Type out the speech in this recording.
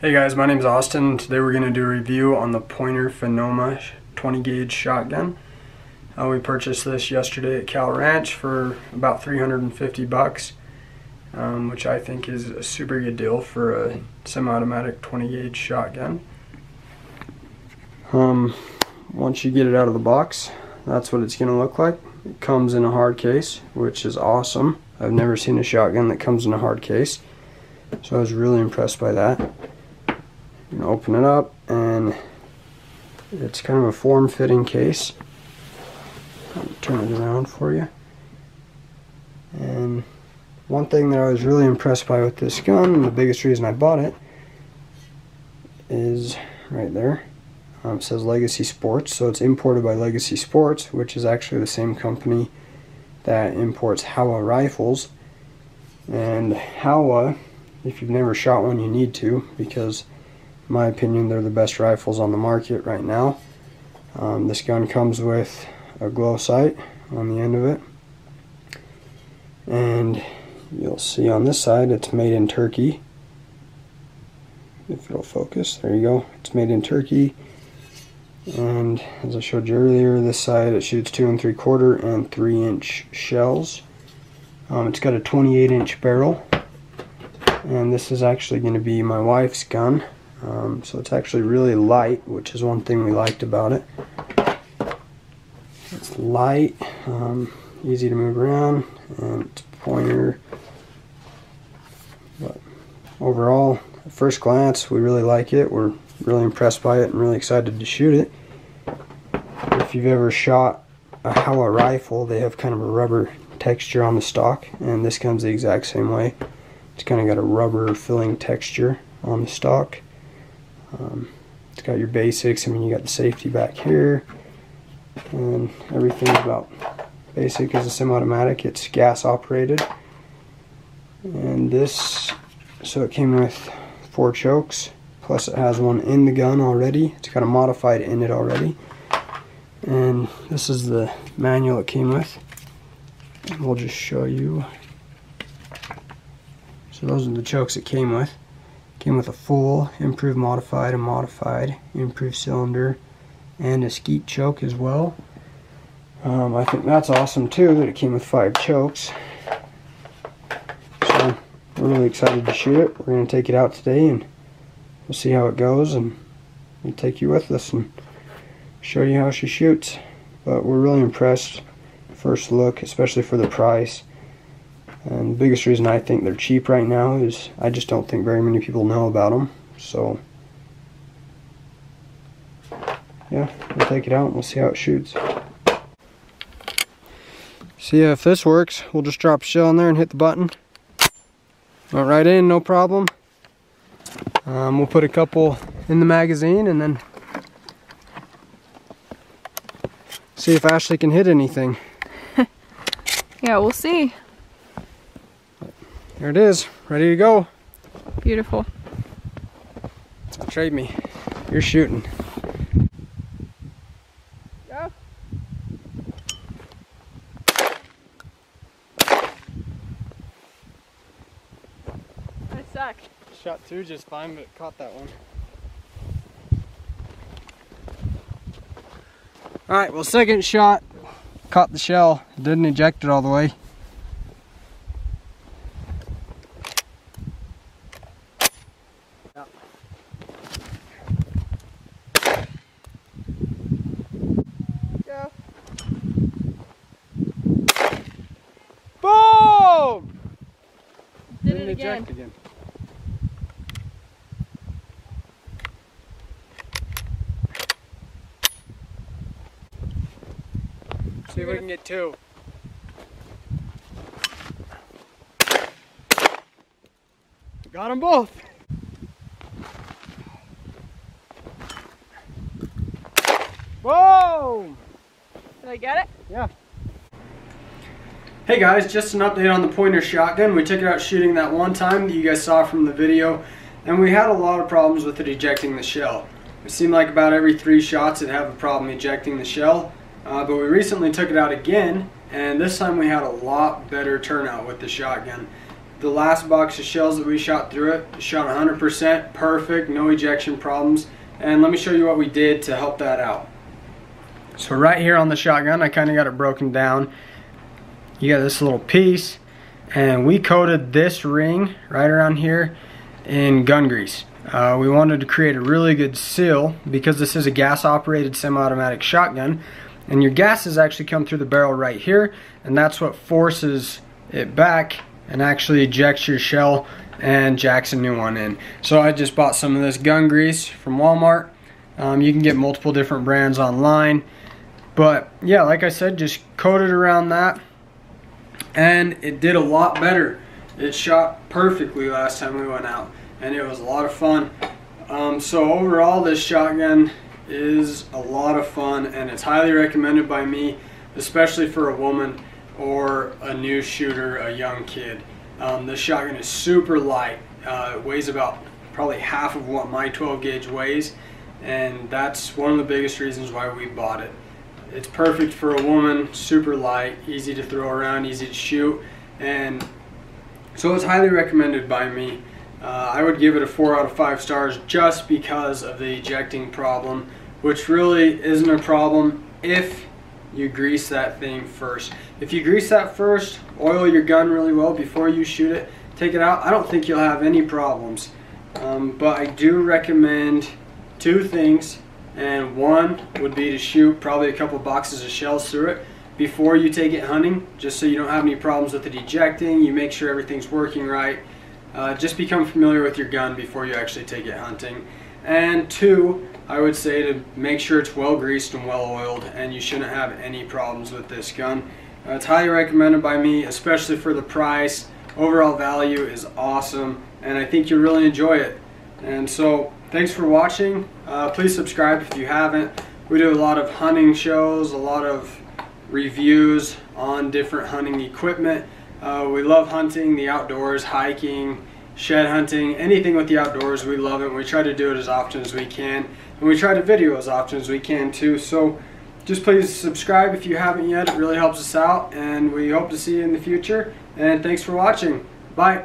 Hey guys, my name is Austin. Today we're going to do a review on the Pointer Phenoma 20 gauge shotgun. Uh, we purchased this yesterday at Cal Ranch for about 350 bucks, um, which I think is a super good deal for a semi-automatic 20 gauge shotgun. Um, once you get it out of the box, that's what it's going to look like. It comes in a hard case, which is awesome. I've never seen a shotgun that comes in a hard case, so I was really impressed by that open it up and it's kind of a form-fitting case. turn it around for you. And one thing that I was really impressed by with this gun, and the biggest reason I bought it, is right there. Um, it says Legacy Sports, so it's imported by Legacy Sports, which is actually the same company that imports Howa rifles. And Howa, if you've never shot one, you need to, because my opinion, they're the best rifles on the market right now. Um, this gun comes with a glow sight on the end of it. And you'll see on this side it's made in Turkey. If it'll focus, there you go. It's made in Turkey. And as I showed you earlier, this side it shoots two and three quarter and three inch shells. Um, it's got a 28 inch barrel. And this is actually going to be my wife's gun. Um, so it's actually really light, which is one thing we liked about it. It's light, um, easy to move around, and pointer. But overall, at first glance, we really like it. We're really impressed by it and really excited to shoot it. If you've ever shot a Howa rifle, they have kind of a rubber texture on the stock, and this comes the exact same way. It's kind of got a rubber filling texture on the stock. Um, it's got your basics. I mean, you got the safety back here, and everything about basic as a semi-automatic. It's gas operated, and this, so it came with four chokes. Plus, it has one in the gun already. It's got a modified in it already, and this is the manual it came with. And we'll just show you. So those are the chokes it came with. Came with a full, improved modified, and modified, improved cylinder, and a skeet choke as well. Um, I think that's awesome too that it came with five chokes. So we're really excited to shoot it. We're going to take it out today and we'll see how it goes and we'll take you with us and show you how she shoots. But we're really impressed first look, especially for the price. And the biggest reason I think they're cheap right now is I just don't think very many people know about them. So, yeah, we'll take it out and we'll see how it shoots. See if this works, we'll just drop a shell in there and hit the button. Went right in, no problem. Um, we'll put a couple in the magazine and then see if Ashley can hit anything. yeah, we'll see. There it is, ready to go. Beautiful. Trade me. You're shooting. Go. I suck. Shot two just fine, but caught that one. Alright, well second shot, caught the shell, didn't eject it all the way. Did it again. again. See if we can get two. Got them both. Did I get it? Yeah. Hey guys, just an update on the pointer shotgun. We took it out shooting that one time that you guys saw from the video, and we had a lot of problems with it ejecting the shell. It seemed like about every three shots it'd have a problem ejecting the shell, uh, but we recently took it out again, and this time we had a lot better turnout with the shotgun. the last box of shells that we shot through it. Shot 100%, perfect, no ejection problems. And let me show you what we did to help that out. So right here on the shotgun, I kind of got it broken down. You got this little piece, and we coated this ring right around here in gun grease. Uh, we wanted to create a really good seal because this is a gas operated semi-automatic shotgun and your gases actually come through the barrel right here and that's what forces it back and actually ejects your shell and jacks a new one in. So I just bought some of this gun grease from Walmart. Um, you can get multiple different brands online. But yeah, like I said, just coated around that. And it did a lot better. It shot perfectly last time we went out. And it was a lot of fun. Um, so overall, this shotgun is a lot of fun. And it's highly recommended by me, especially for a woman or a new shooter, a young kid. Um, this shotgun is super light. Uh, it weighs about probably half of what my 12 gauge weighs and that's one of the biggest reasons why we bought it. It's perfect for a woman, super light, easy to throw around, easy to shoot, and so it's highly recommended by me. Uh, I would give it a 4 out of 5 stars just because of the ejecting problem, which really isn't a problem if you grease that thing first. If you grease that first, oil your gun really well before you shoot it, take it out, I don't think you'll have any problems. Um, but I do recommend two things, and one would be to shoot probably a couple boxes of shells through it before you take it hunting, just so you don't have any problems with it ejecting, you make sure everything's working right. Uh, just become familiar with your gun before you actually take it hunting. And two, I would say to make sure it's well greased and well oiled and you shouldn't have any problems with this gun. Uh, it's highly recommended by me, especially for the price. Overall value is awesome and I think you'll really enjoy it. And so thanks for watching. Uh, please subscribe if you haven't. We do a lot of hunting shows, a lot of reviews on different hunting equipment. Uh, we love hunting, the outdoors, hiking, shed hunting, anything with the outdoors, we love it. We try to do it as often as we can. And we try to video as often as we can too. So just please subscribe if you haven't yet. It really helps us out. And we hope to see you in the future. And thanks for watching. Bye.